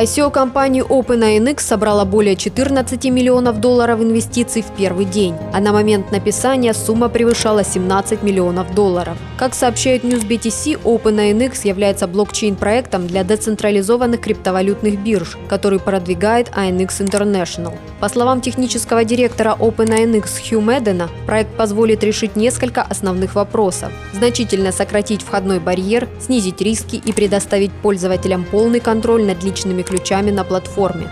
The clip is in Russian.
ICO-компания OpenANX собрала более 14 миллионов долларов инвестиций в первый день, а на момент написания сумма превышала 17 миллионов долларов. Как сообщает NewsBTC, OpenANX является блокчейн-проектом для децентрализованных криптовалютных бирж, который продвигает INX International. По словам технического директора OpenANX Хью Медена, проект позволит решить несколько основных вопросов. Значительно сократить входной барьер, снизить риски и предоставить пользователям полный контроль над личными ключами на платформе.